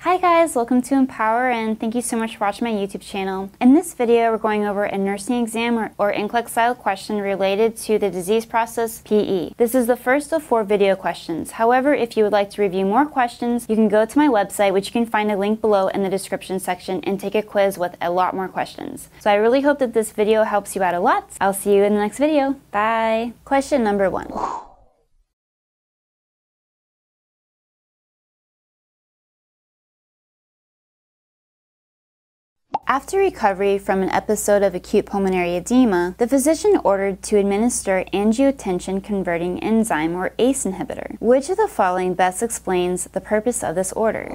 Hi guys, welcome to EmpoweRN thank you so much for watching my YouTube channel. In this video, we're going over a nursing exam or, or NCLEX style question related to the disease process PE. This is the first of four video questions. However, if you would like to review more questions, you can go to my website, which you can find a link below in the description section and take a quiz with a lot more questions. So I really hope that this video helps you out a lot. I'll see you in the next video. Bye. Question number one. After recovery from an episode of acute pulmonary edema, the physician ordered to administer angiotensin converting enzyme or ACE inhibitor. Which of the following best explains the purpose of this order?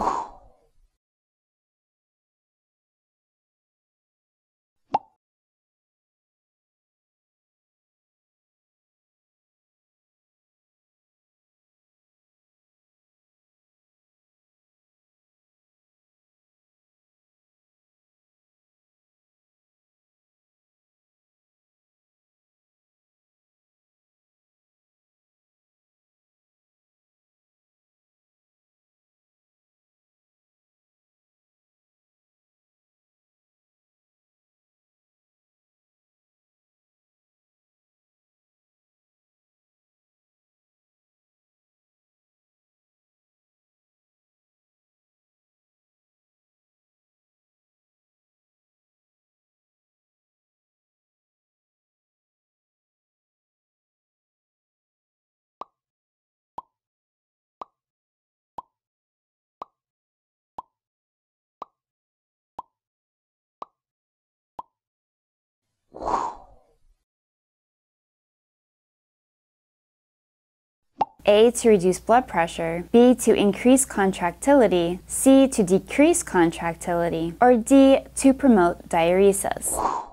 A. To reduce blood pressure, B. To increase contractility, C. To decrease contractility, or D. To promote diuresis.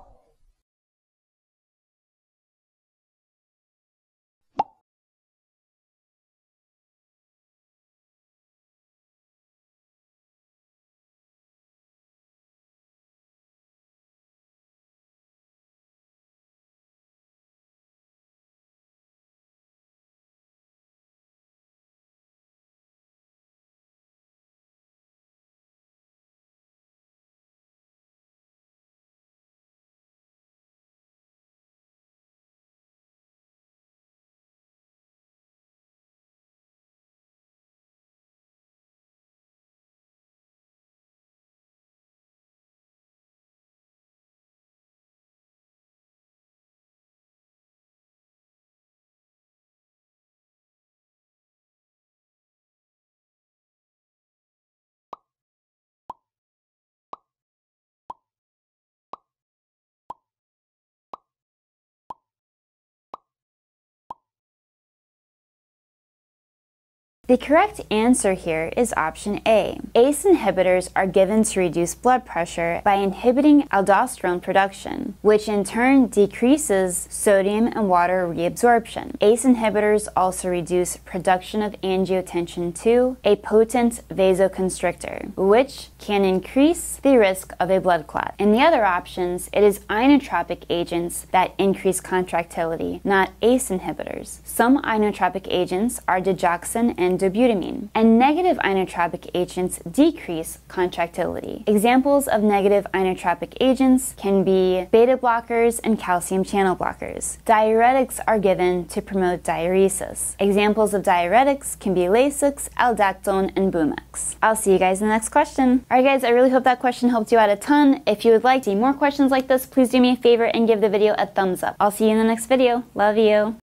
The correct answer here is option A. ACE inhibitors are given to reduce blood pressure by inhibiting aldosterone production, which in turn decreases sodium and water reabsorption. ACE inhibitors also reduce production of angiotensin II, a potent vasoconstrictor, which can increase the risk of a blood clot. In the other options, it is inotropic agents that increase contractility, not ACE inhibitors. Some inotropic agents are digoxin and dobutamine, and negative inotropic agents decrease contractility. Examples of negative inotropic agents can be beta blockers and calcium channel blockers. Diuretics are given to promote diuresis. Examples of diuretics can be Lasix, Aldactone, and Bumex. I'll see you guys in the next question. Alright guys, I really hope that question helped you out a ton. If you would like to see more questions like this, please do me a favor and give the video a thumbs up. I'll see you in the next video. Love you.